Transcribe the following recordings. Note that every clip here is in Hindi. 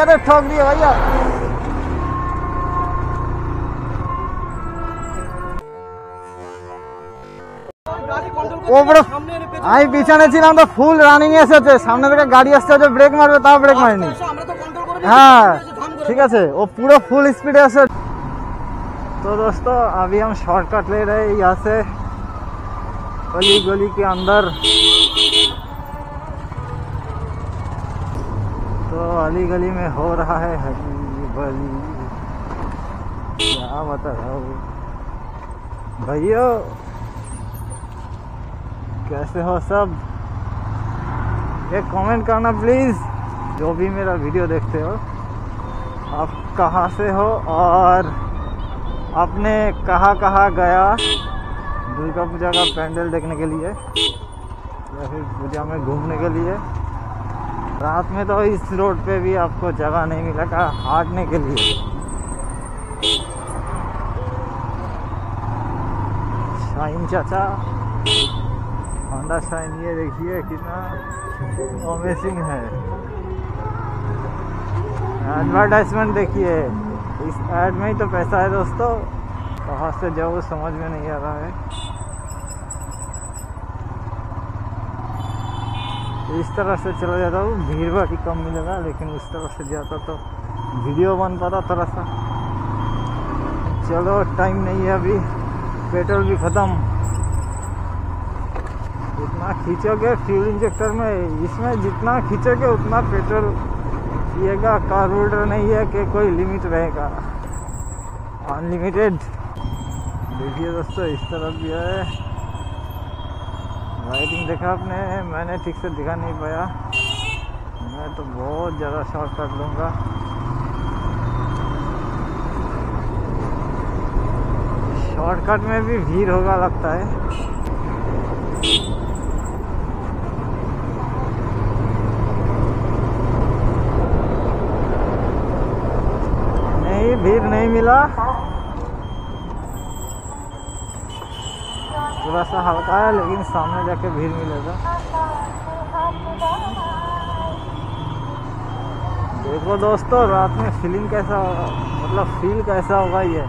दिया रे ठोक दिया भैया ওপরে আমি পিছনে ছিলাম তো ফুল রানিং এসেছে সামনে থেকে গাড়ি আসছে যে ব্রেক মারবে তাও ব্রেক মারিনি हाँ ठीक है से वो पूरा फुल स्पीड है सर तो दोस्तों अभी हम शॉर्टकट ले रहे हैं यहाँ से गली गली के अंदर तो अली गली में हो रहा है हरी बली क्या बता रहा हूँ भैया, कैसे हो सब? एक कमेंट करना प्लीज़ जो भी मेरा वीडियो देखते हो। आप कहाँ से हो और आपने कहाँ कहाँ गया दुर्गा पूजा का पैंडल देखने के लिए, या फिर पूजा में घूमने के लिए? रात में तो इस रोड पे भी आपको जगह नहीं मिलेगा हाटने के लिए। शाइन चाचा होंडा शाइन ये देखिए कितना अमेजिंग है। एडवर्टाइजमेंट देखिए, इस एड में ही तो पैसा है दोस्तों। कहाँ से जाओ समझ में नहीं आ रहा है। इस तरह से चला जाता हूँ भीड़ भाड़ ही कम मिलेगा लेकिन उस तरह से जाता तो वीडियो बन पाता थोड़ा सा। चलो टाइम नहीं है अभी। पेट्रोल भी ख़त्म। जितना खींचोगे फ्यूल इंजेक्टर में, इसमें जितना खींचोगे, उतना पेट्रोल पिएगा। कार्बोरेटर नहीं है कि कोई लिमिट रहेगा। अनलिमिटेड देखिए दोस्तों, इस तरफ़ भी है। राइडिंग देखा आपने? मैंने ठीक से दिखा नहीं पाया। मैं तो बहुत ज़्यादा शॉर्टकट लूँगा। शॉर्टकट में भी भीड़ होगा लगता है। नहीं, भीड़ नहीं मिला। थोड़ा सा हल्का है लेकिन सामने जाके भीड़ मिलेगा। देखो दोस्तों, रात में फीलिंग कैसा होगा? मतलब फील कैसा होगा ये?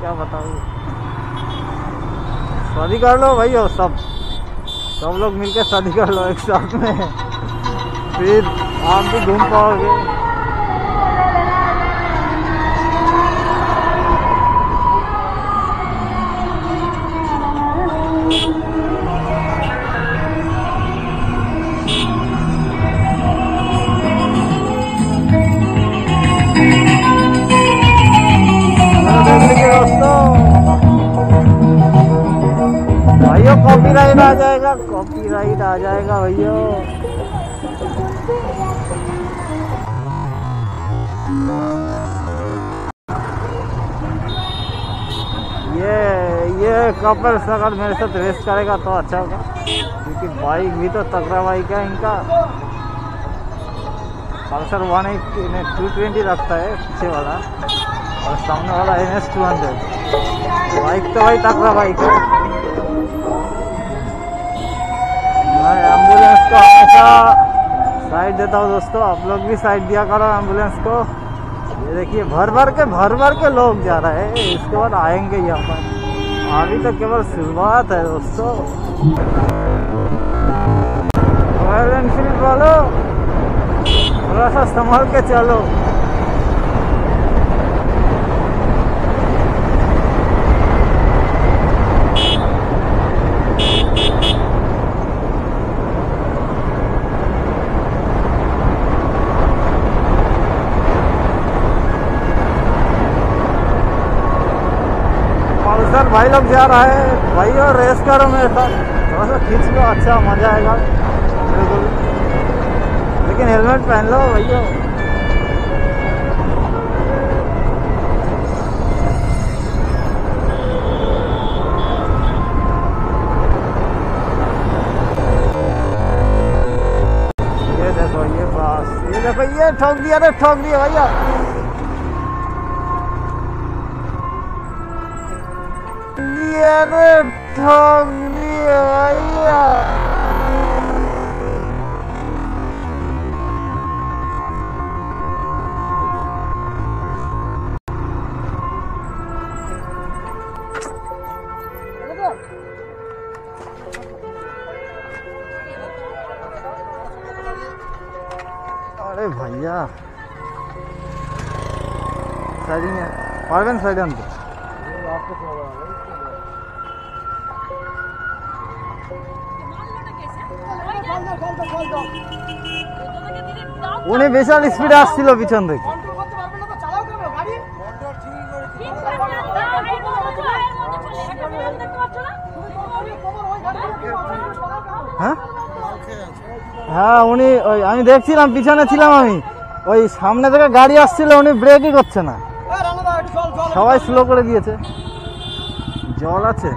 क्या बताऊँ? शादी कर लो भाई हो सब। सब लोग मिलकर शादी कर लो एक साथ में। फिर आप भी घूम पाओगे। कॉपीराइट आ जाएगा कॉपीराइट आ जाएगा भैया। ये ये अगर मेरे साथ रेस करेगा तो अच्छा होगा। क्योंकि बाइक भी तो तगड़ा बाइक है इनका। Pulsar one eight two twenty रखता है, पीछे वाला। और सामने वाला N S two hundred bike तो भाई तगड़ा बाइक है। मैं एंबुलेंस को हमेशा साइड देता हूँ दोस्तों। आप लोग भी साइड दिया करो एंबुलेंस को। ये देखिए भर भर के भर भर के लोग जा रहे हैं। इसके बाद आएँगे यहाँ पर। अभी तो केवल शुरुआत है दोस्तों। रॉयल एनफील्ड वालों, थोड़ा सा संभाल के चलो। पल्सर भाई लोग जा रहा है। भाई और रेस करो मेरे साथ। थोड़ा सा खींच लो अच्छा मज़ा आएगा। बिल्कुल। लेकिन हेलमेट पहन लो भैया ये देखो, ये बस। ये देखो, ये ठोक दिया ठोक दिया भैया। 이해는 정리하여 अरे भैया साइड में पार्गन साइड अंदर आपको উনি বিশাল স্পিডে আসছিল পিছন থেকে। হ্যাঁ? হ্যাঁ উনি ওই আমি দেখছিলাম পিছনে ছিলাম আমি। ওই সামনে থেকে গাড়ি আসছিল উনি ব্রেকই করছে না। সবাই স্লো করে দিয়েছে। জল আছে।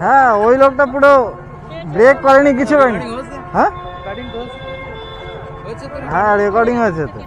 হ্যাঁ ওই লোকটা পুরো ব্রেক করেনি কিছু হয়নি হ্যাঁ? হ্যাঁ রেকর্ডিং হয়েছে তো।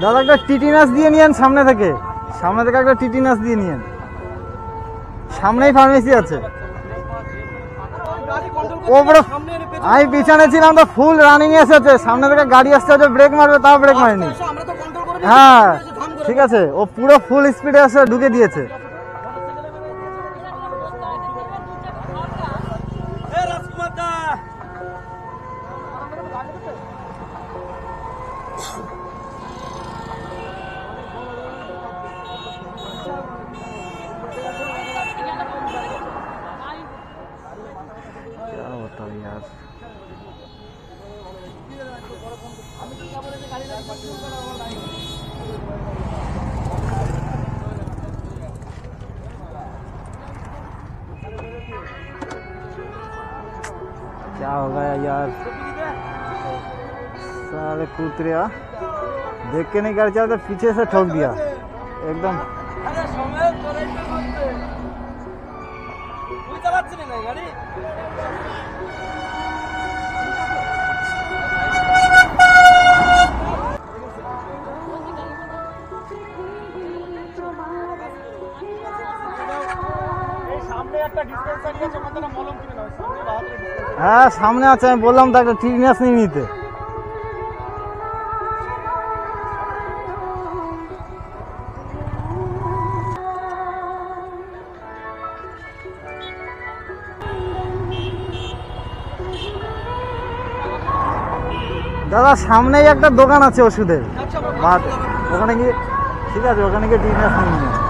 দাদা, একটা টিটিনাস দিয়ে নিয়েন সামনে থেকে। সামনে থেকে একটা টিটিনাস দিয়ে নিয়েন। সামনেই ফার্মেসি আছে। ও বড় আমি পিছনে ছিলাম তো ফুল রানিং এসেছে সামনে থেকে গাড়ি আসছে যে ব্রেক মারবে তাও ব্রেক মারেনি। তো কন্ট্রোল করে হ্যাঁ ঠিক আছে ও পুরো ফুল স্পিডে এসে ঢুকে দিয়েছে। क्या क्या हो गया यार? सारे कुतरिया। देख के नहीं कर चलते पीछे से ठोक दिया। एकदम। হ্যাঁ সামনে আছে আমি বললাম তো একটা টিটিনাস নিয়ে নিতে। দাদা সামনেই একটা দোকান আছে ওষুধের। আচ্ছা বাদ ওখানে গিয়ে ঠিক আছে ওখানে গিয়ে টিটিনাস নিয়ে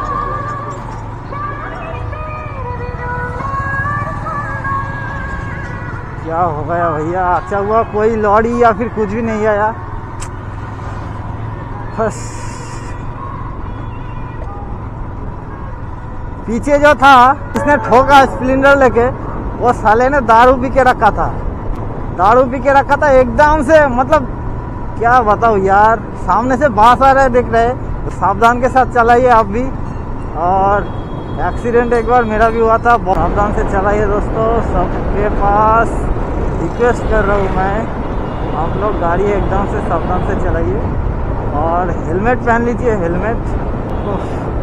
क्या हो गया भैया। अच्छा हुआ कोई लॉरी या फिर कुछ भी नहीं आया। बस। पीछे जो था, इसने ठोका स्प्लेंडर लेके, वो साले ने दारू पी के रखा था। दारू पी के रखा था एकदम से मतलब क्या बताओ यार, सामने से बाँस आ रहे दिख रहे तो सावधान के साथ चलाइए आप भी। और एक्सीडेंट एक बार मेरा भी हुआ था सावधान से चलाइए दोस्तों, सबके पास। रिक्वेस्ट कर रहा हूँ मैं, आप लोग गाड़ी एकदम से सावधान से चलाइए। और हेलमेट पहन लीजिए, हेलमेट। तो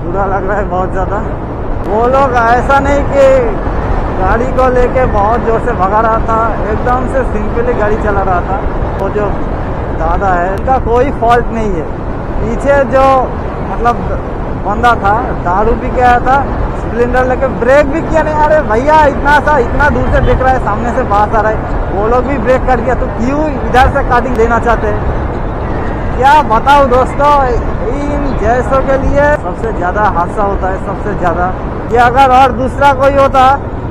बुरा लग रहा है बहुत ज़्यादा। वो लोग ऐसा नहीं कि गाड़ी को लेके बहुत ज़ोर से भगा रहा था, एकदम से सिंपली गाड़ी चला रहा था। वो जो दादा है, इनका कोई फॉल्ट नहीं है। पीछे जो मतलब बंदा था, दारू भी आया था स्प्लेंडर लेके ब्रेक भी किया नहीं। अरे भैया, इतना सा, इतना दूर से देख रहा है, सामने से बात आ रहा है। वो लोग भी ब्रेक कर दिया। तो क्यों इधर से काटिंग देना चाहते हैं? क्या बताओ दोस्तों, इन जैसों के लिए सबसे ज़्यादा हादसा होता है, सबसे ज़्यादा। कि अगर और दूसरा कोई होता,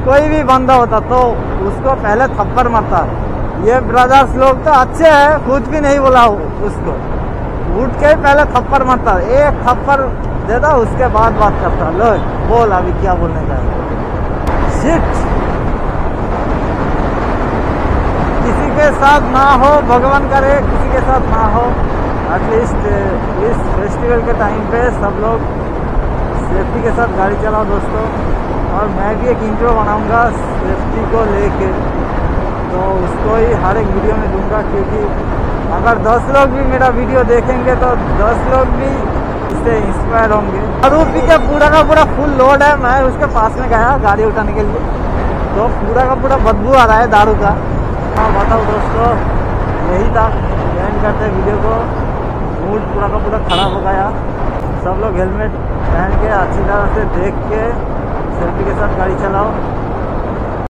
कोई भी बंदा होता तो उसको पहले थप्पड़ मारता। ये ब्रदर्स लोग तो अच्छे हैं कुछ भी नहीं बोला उसको। उठ के पहले थप्पड़ मारता, एक थप्पड़ देता, उसके बाद बात करता। लो, बोल, अभी क्या बोलने का किसी के साथ ना हो, भगवान करे, किसी के साथ ना हो। एटलीस्ट इस फेस्टिवल के टाइम पे सब लोग सेफ्टी के साथ गाड़ी चलाओ दोस्तों। और मैं भी एक इंट्रो बनाऊँगा सेफ्टी को लेके। तो उसको ही हर एक वीडियो में दूँगा, क्योंकि अगर 10 लोग भी मेरा वीडियो देखेंगे तो 10 लोग भी इससे इंस्पायर होंगे। आरोपी का पूरा का पूरा फुल लोड है, मैं उसके पास में गया गाड़ी उठाने के लिए। तो पूरा का पूरा बदबू आ रहा है दारू का। हाँ बताओ दोस्तों, यही था। एंड करते वीडियो को। मूड पूरा का पूरा खराब हो गया। सब लोग हेलमेट पहन के अच्छी तरह से देख के सेल्फी के साथ गाड़ी चलाओ।